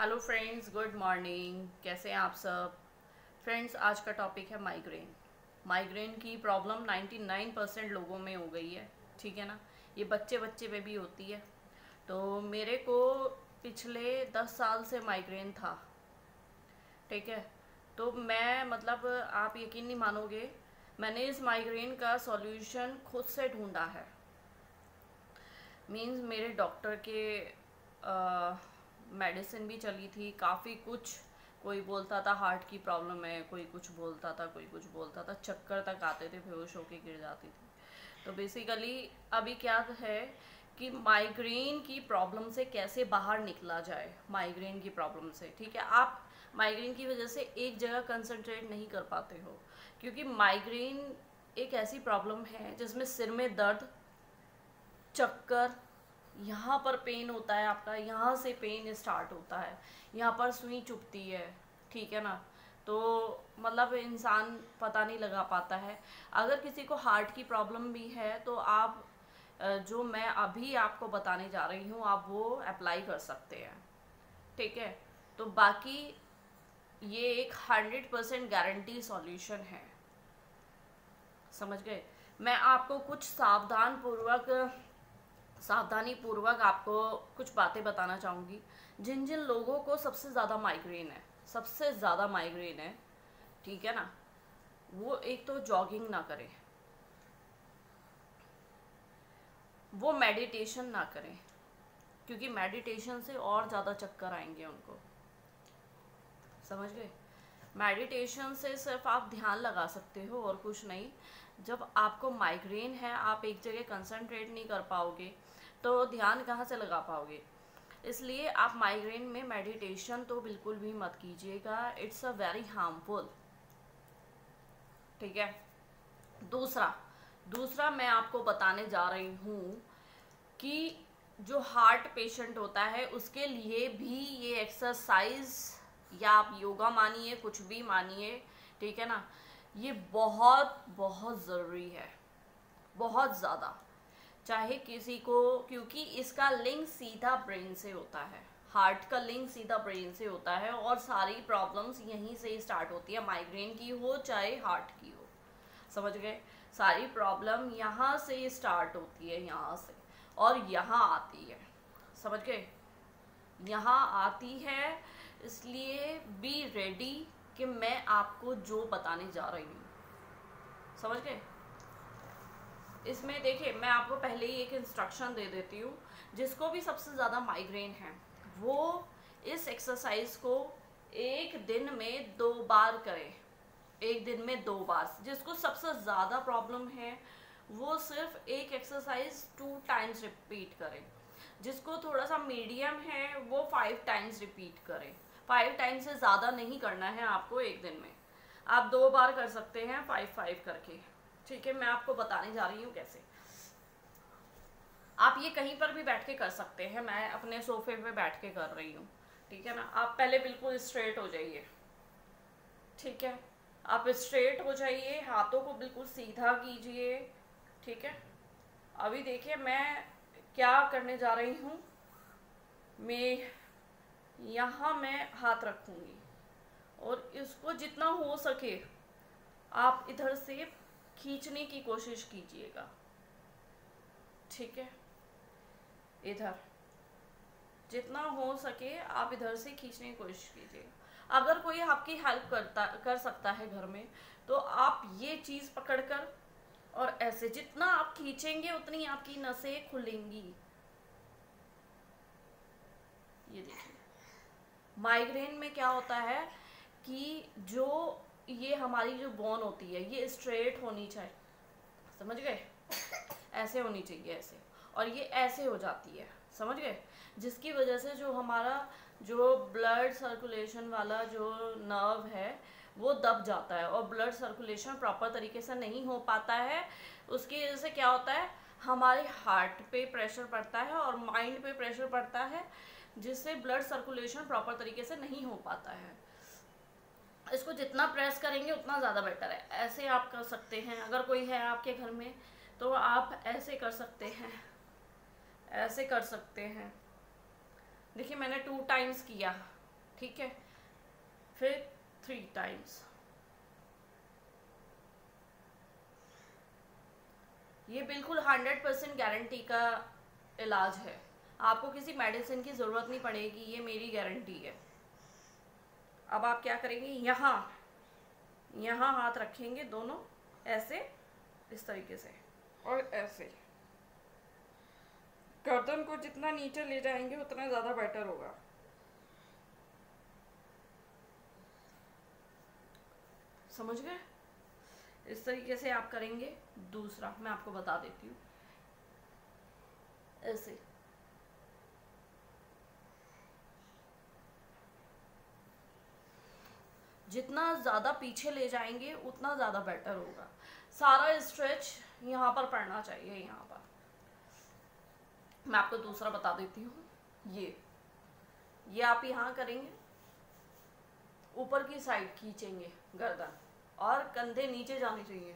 Hello friends good morning कैसे हैं आप सब? फ्रेंड्स आज का टॉपिक है माइग्रेन माइग्रेन की प्रॉब्लम 99 परसेंट लोगों में हो गई है ठीक है ना? ये बच्चे बच्चे में भी होती है। तो मेरे को पिछले 10 साल से माइग्रेन था ठीक है? तो मैं मतलब आप यकीन नहीं मानोगे मैंने इस माइग्रेन का सॉल्यूशन खुद से ढूंढा है। मींस मेरे डॉक्टर के आ, मेडिसिन भी चली थी, काफ़ी कुछ, कोई बोलता था हार्ट की प्रॉब्लम है, कोई कुछ बोलता था, कोई कुछ बोलता था, चक्कर तक आते थे, बेहोश होके गिर जाती थी। तो बेसिकली अभी क्या है कि माइग्रेन की प्रॉब्लम से कैसे बाहर निकला जाए माइग्रेन की प्रॉब्लम से, ठीक है? आप माइग्रेन की वजह से एक जगह कंसंट्रेट नहीं कर पाते हो, क्योंकि माइग्रेन एक ऐसी प्रॉब्लम है जिसमें सिर में दर्द, चक्कर यहाँ पर पेन होता है आपका, यहाँ से पेन स्टार्ट होता है। यहाँ पर सुई चुपती है, ठीक है ना? तो मतलब इंसान पता नहीं लगा पाता है। अगर किसी को हार्ट की प्रॉब्लम भी है तो आप जो मैं अभी आपको बताने जा रही हूँ, आप वो अप्लाई कर सकते हैं। ठीक है? तो बाकी ये एक हंड्रेड परसेंट गारंटी सॉल्यूशन है। समझ गए? मैं आपको कुछ सावधान पूर्वक सावधानी पूर्वक आपको कुछ बातें बताना चाहूँगी। जिन जिन लोगों को सबसे ज़्यादा माइग्रेन है, सबसे ज़्यादा माइग्रेन है, ठीक है ना? वो एक तो जॉगिंग ना करें। वो मेडिटेशन ना करें, क्योंकि मेडिटेशन से और ज़्यादा चक्कर आएँगे उनको। समझ गए? मेडिटेशन से सिर्फ़ आप ध्यान लगा सकते हो और कुछ नहीं। जब आपको माइग्रेन है, आप एक जगह कंसंट्रेट नहीं कर पाओगे। तो ध्यान कहाँ से लगा पाओगे? इसलिए आप माइग्रेन में मेडिटेशन तो बिल्कुल भी मत कीजिएगा। इट्स अ वेरी हार्मफुल ठीक है? दूसरा दूसरा मैं आपको बताने जा रही हूँ कि जो हार्ट पेशेंट होता है, उसके लिए भी ये एक्सरसाइज या आप योगा मानिए, कुछ भी मानिए, ठीक है ना? ये बहुत बहुत ज़रूरी है। बहुत ज़्यादा। चाहे किसी को, क्योंकि इसका लिंक सीधा ब्रेन से होता है। हार्ट का लिंक सीधा ब्रेन से होता है और सारी प्रॉब्लम्स यहीं से स्टार्ट होती है माइग्रेन की हो चाहे हार्ट की हो। समझ गए? सारी प्रॉब्लम यहाँ से स्टार्ट होती है, यहाँ से और यहाँ आती है। समझ गए? यहाँ आती है, इसलिए बी रेडी कि मैं आपको जो बताने जा रही हूँ। समझ गए? इसमें देखिए, मैं आपको पहले ही एक इंस्ट्रक्शन दे देती हूँ, जिसको भी सबसे ज़्यादा माइग्रेन है, वो इस एक्सरसाइज को एक दिन में दो बार करें। एक दिन में दो बार। जिसको सबसे ज़्यादा प्रॉब्लम है, वो सिर्फ़ एक एक्सरसाइज टू टाइम्स रिपीट करें। जिसको थोड़ा सा मीडियम है, वो फाइव टाइम्स रिपीट करें। फाइव टाइम्स से ज़्यादा नहीं करना है आपको एक दिन में। आप दो बार कर सकते हैं फाइव फाइव करके। ठीक है, मैं आपको बताने जा रही हूँ कैसे। आप ये कहीं पर भी बैठ के कर सकते हैं, मैं अपने सोफे पे बैठ के कर रही हूँ। ठीक है ना? आप पहले बिल्कुल स्ट्रेट हो जाइए। ठीक है? आप स्ट्रेट हो जाइए, हाथों को बिल्कुल सीधा कीजिए। ठीक है? अभी देखिए, मैं क्या करने जा रही हूँ। मैं यहाँ मैं हाथ रखूँगी। और इसको जितना हो सके, आप इधर से खींचने की कोशिश कीजिएगा। ठीक है? इधर। जितना हो सके आप इधर से खींचने की कोशिश कीजिएगा अगर कोई आपकी हेल्प करता, कर सकता है घर में तो आप ये चीज़ पकड़कर और ऐसे जितना आप खींचेंगे, उतनी आपकी नसें खुलेंगी। ये देखिए। माइग्रेन में क्या होता है कि जो ये हमारी जो बोन होती है, ये स्ट्रेट होनी चाहिए। समझ गए? ऐसे होनी चाहिए, ऐसे। और ये ऐसे हो जाती है। समझ गए? जिसकी वजह से जो हमारा जो ब्लड सर्कुलेशन वाला जो नर्व है, वो दब जाता है और ब्लड सर्कुलेशन प्रॉपर तरीके से नहीं हो पाता है, उसकी वजह से क्या होता है? हमारे हार्ट पे प्रेशर पड़ता है और माइंड पे प्रेशर पड़ता है, जिससे ब्लड सर्कुलेशन प्रॉपर तरीके से नहीं हो पाता है। इसको जितना प्रेस करेंगे, उतना ज़्यादा बेटर है। ऐसे आप कर सकते हैं। अगर कोई है आपके घर में तो आप ऐसे कर सकते हैं। ऐसे कर सकते हैं। देखिए, मैंने टू टाइम्स किया। ठीक है? फिर थ्री टाइम्स ये बिल्कुल हंड्रेड परसेंट गारंटी का इलाज है। आपको किसी मेडिसिन की ज़रूरत नहीं पड़ेगी। ये मेरी गारंटी है। अब आप क्या करेंगे? यहाँ। यहाँ हाथ रखेंगे दोनों ऐसे इस तरीके से। और ऐसे। गर्दन को जितना नीचे ले जाएँगे उतना ज़्यादा बेटर होगा। समझ गए? इस तरीके से आप करेंगे। दूसरा मैं आपको बता देती हूँ। ऐसे। जितना ज़्यादा पीछे ले जाएँगे, उतना ज़्यादा बेटर होगा। सारा स्ट्रेच यहाँ पर पड़ना चाहिए, यहाँ पर। मैं आपको दूसरा बता देती हूँ। ये। ये आप यहाँ करेंगे। ऊपर की साइड खींचेंगे गर्दन और कंधे नीचे जाने चाहिए।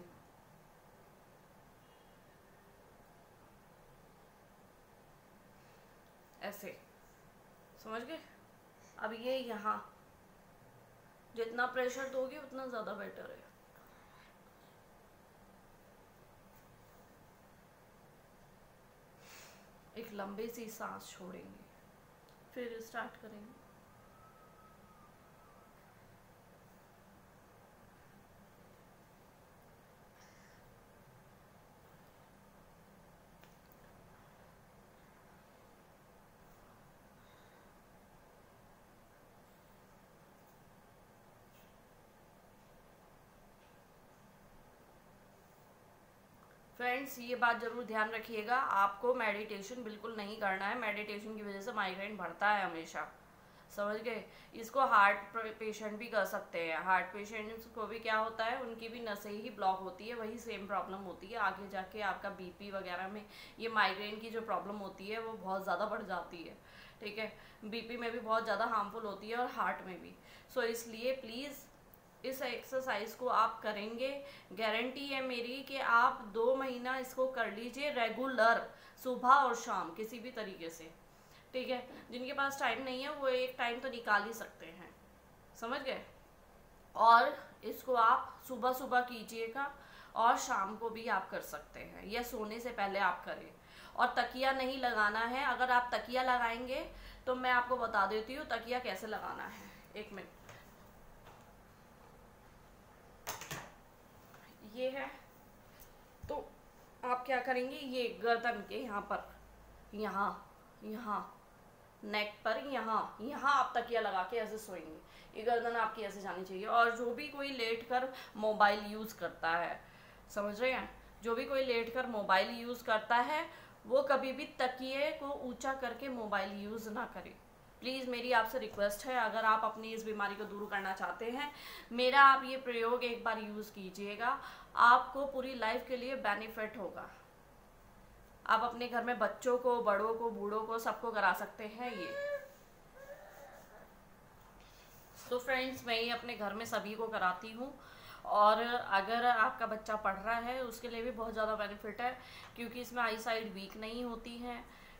ऐसे। समझ गए? अब ये यहाँ जितना प्रेशर दोगे, उतना ज़्यादा बेटर है। एक लंबी सी सांस छोड़ेंगे। फिर स्टार्ट करेंगे। फ्रेंड्स ये बात ज़रूर ध्यान रखिएगा। आपको मेडिटेशन बिल्कुल नहीं करना है। मेडिटेशन की वजह से माइग्रेन बढ़ता है हमेशा। समझ गए? इसको हार्ट पेशेंट भी कर सकते हैं। हार्ट पेशेंट्स को भी क्या होता है? उनकी भी नसें ही ब्लॉक होती है। वही सेम प्रॉब्लम होती है। आगे जाके आपका बीपी वगैरह में ये माइग्रेन की जो प्रॉब्लम होती है वो बहुत ज़्यादा बढ़ जाती है। ठीक है? बीपी में भी बहुत ज़्यादा हार्मफुल होती है और हार्ट में भी। सो so, इसलिए प्लीज़ इस एक्सरसाइज को आप करेंगे। गारंटी है मेरी कि आप दो महीना इसको कर लीजिए रेगुलर सुबह और शाम, किसी भी तरीके से। ठीक है? जिनके पास टाइम नहीं है, वो एक टाइम तो निकाल ही सकते हैं। समझ गए? और इसको आप सुबह सुबह कीजिएगा और शाम को भी आप कर सकते हैं। या सोने से पहले आप करें। और तकिया नहीं लगाना है। अगर आप तकिया लगाएँगे तो मैं आपको बता देती हूँ तकिया कैसे लगाना है। एक मिनट ये है तो आप क्या करेंगे ये गर्दन के यहाँ पर, यहाँ यहाँ नेक पर, यहाँ यहाँ आप तकिया लगा के ऐसे सोएँगे। ये गर्दन आपकी ऐसे जानी चाहिए और जो भी कोई लेट कर मोबाइल यूज़ करता है, समझ रहे हैं? जो भी कोई लेट कर मोबाइल यूज़ करता है, वो कभी भी तकिए को ऊँचा करके मोबाइल यूज़ ना करे। प्लीज़, मेरी आपसे रिक्वेस्ट है, अगर आप अपनी इस बीमारी को दूर करना चाहते हैं, मेरा आप ये प्रयोग एक बार यूज़ कीजिएगा, आपको पूरी लाइफ के लिए बेनिफिट होगा। आप अपने घर में बच्चों को, बड़ों को, बूढ़ों को सबको करा सकते हैं ये। तो फ्रेंड्स मैं ये अपने घर में सभी को कराती हूँ। और अगर आपका बच्चा पढ़ रहा है, उसके लिए भी बहुत ज़्यादा बेनिफिट है, क्योंकि इसमें आई साइड वीक नहीं होती है,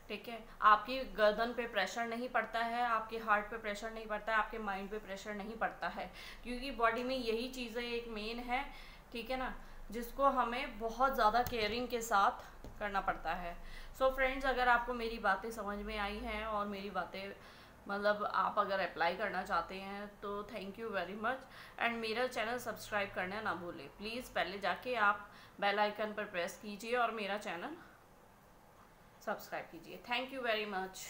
ठीक है? आपकी गर्दन पे प्रेशर नहीं पड़ता है, आपके हार्ट पे प्रेशर नहीं पड़ता है, आपके माइंड पे प्रेशर नहीं पड़ता है, क्योंकि बॉडी में यही चीज़ें एक मेन है, ठीक है ना? जिसको हमें बहुत ज़्यादा केयरिंग के साथ करना पड़ता है। सो so फ्रेंड्स अगर आपको मेरी बातें समझ में आई हैं और मेरी बातें मतलब आप अगर अप्लाई करना चाहते हैं तो thank you very much and मेरा चैनल सब्सक्राइब करना ना भूलें। प्लीज़ पहले जाके आप बेल आइकन पर प्रेस कीजिए और मेरा चैनल सब्सक्राइब कीजिए। Thank you very much